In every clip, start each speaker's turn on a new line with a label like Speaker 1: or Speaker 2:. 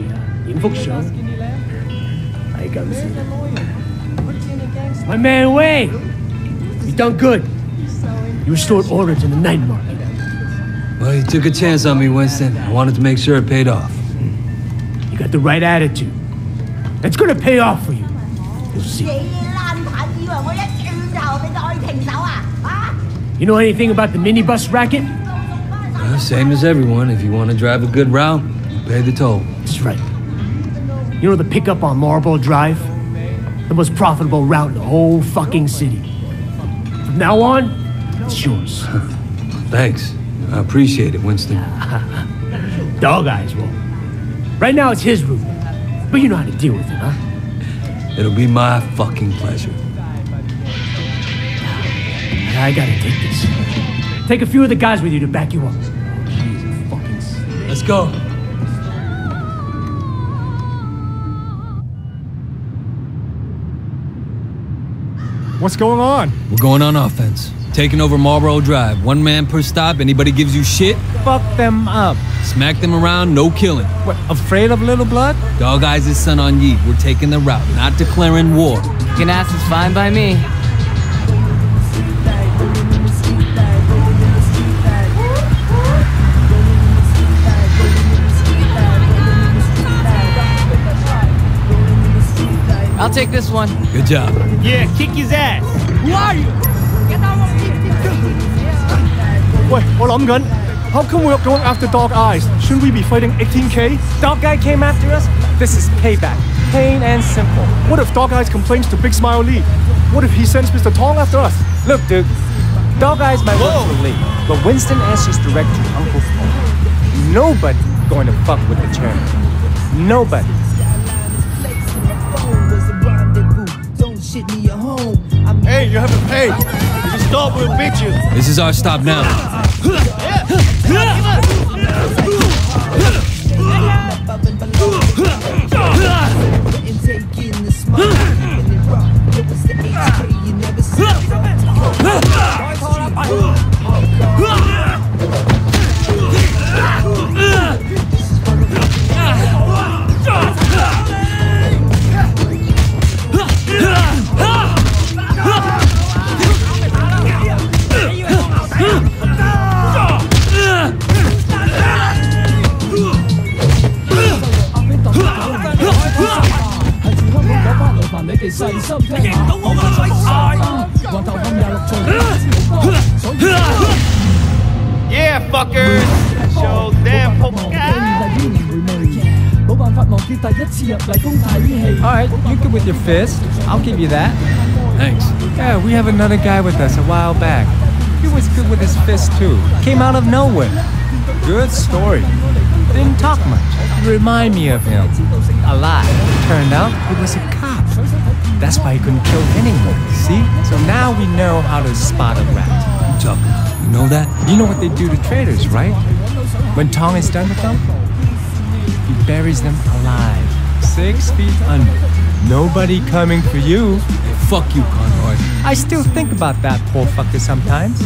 Speaker 1: 住啊，影幅相。系咁先。My man Wei, you done good. You restored order to the night market.
Speaker 2: Well, you took a chance on me, Winston. I wanted to make sure it paid off.
Speaker 1: You got the right attitude. It's gonna pay off for you. You'll see.
Speaker 3: 你烂蛋以为我一转头你就可以停手啊？啊！
Speaker 1: You know anything about the minibus racket?
Speaker 2: Well, same as everyone. If you want to drive a good route, you pay the toll.
Speaker 1: Right. You know the pickup on Marlboro Drive? The most profitable route in the whole fucking city. From now on, it's yours.
Speaker 2: Thanks. I appreciate it, Winston.
Speaker 1: Dog Eyes will. Right now it's his route. But you know how to deal with it, huh?
Speaker 2: It'll be my fucking pleasure.
Speaker 1: I gotta take this. Take a few of the guys with you to back you up. Oh, Jesus fucking
Speaker 2: Let's go.
Speaker 4: What's going on?
Speaker 2: We're going on offense. Taking over Marlboro Drive. One man per stop. Anybody gives you shit,
Speaker 4: Fuck them up.
Speaker 2: smack them around, no killing.
Speaker 4: What, afraid of little blood?
Speaker 2: Dog Eyes' is Sun On Yee. We're taking the route, not declaring war.
Speaker 5: Ganas is fine by me. I'll take this one.
Speaker 2: Good job.
Speaker 4: Yeah, kick his ass. Who are you? Get out of here. Wait, hold on, gun. How come we're going after Dog Eyes? Shouldn't we be fighting 18K?
Speaker 6: Dog Guy came after us? This is payback. Plain and simple.
Speaker 4: What if Dog Eyes complains to Big Smile Lee? What if he sends Mr. Tong after us?
Speaker 6: Look, dude. Dog Eyes might Whoa. work for Lee, but Winston answers direct to Uncle Fong. Nobody going to fuck with the chairman. Nobody.
Speaker 4: Hey, you haven't paid. You stop with bitches.
Speaker 2: This is our stop now.
Speaker 7: Yeah, fuckers! So damn 仆街
Speaker 6: ！Alright, you good with your fist. I'll give you that.
Speaker 2: Thanks.
Speaker 6: Yeah, we have another guy with us a while back. He was good with his fist too. Came out of nowhere. Good story. Didn't talk much. Remind me of him. A lot. Turned out he was a cop. That's why he couldn't kill anyone. See? So now we know how to spot a rat.
Speaker 2: You talking? You know that?
Speaker 6: You know what they do to traitors, right? When Tong is done with them, he buries them alive, six feet under. Nobody coming for you.
Speaker 2: Fuck you, Conroy.
Speaker 6: I still think about that poor fucker sometimes.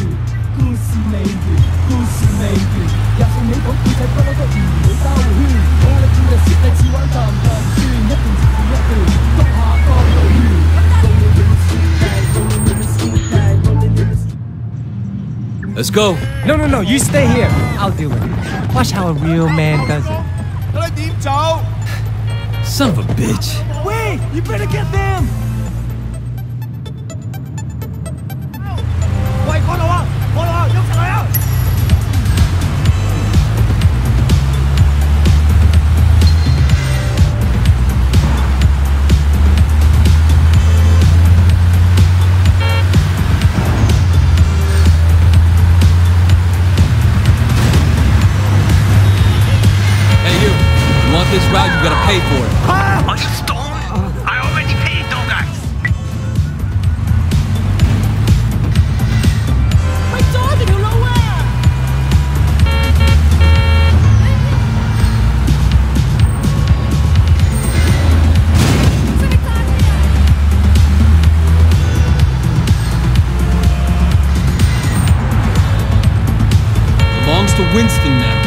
Speaker 2: Let's go.
Speaker 6: No, no, no, you stay here. I'll deal with it. Watch how a real man does it.
Speaker 2: Son of a bitch.
Speaker 6: Wait, you better get them.
Speaker 7: for it. Ah!
Speaker 2: Are you
Speaker 7: stoned? Uh. I already paid
Speaker 3: though, guys. My dog in nowhere.
Speaker 2: Belongs to Winston now.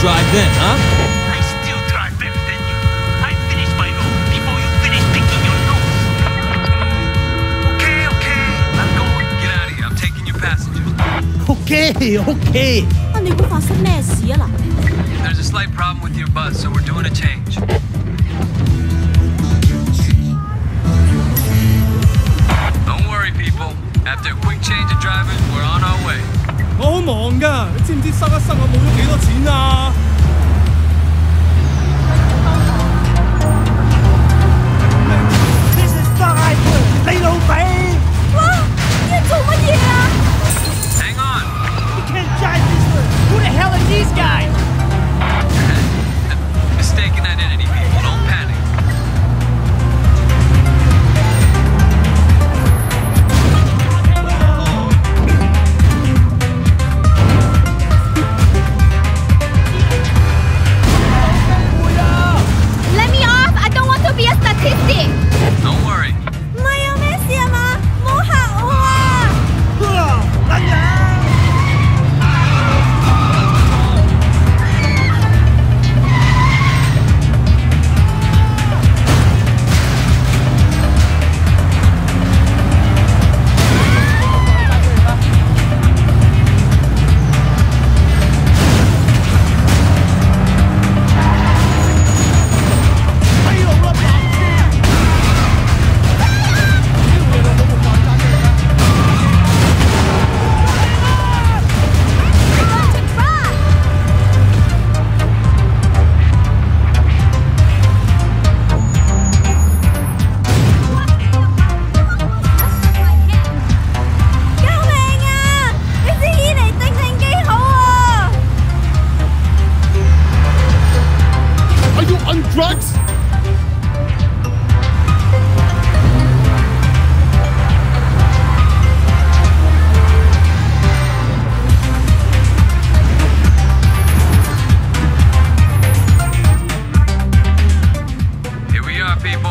Speaker 2: drive then, huh?
Speaker 7: I still drive better than you. I my own before you picking your nose. Okay, okay, I'm going.
Speaker 2: Get out of here. I'm taking your.
Speaker 1: Okay, okay.
Speaker 2: There's a slight problem with your bus, so we're doing a change.
Speaker 4: 忙㗎，你知唔知塞一塞我冇咗幾多錢啊？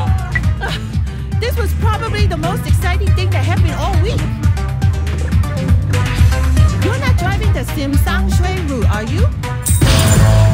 Speaker 1: This was probably the
Speaker 3: most exciting thing that happened all week. You're not driving the Simsang Shui route,
Speaker 4: are you?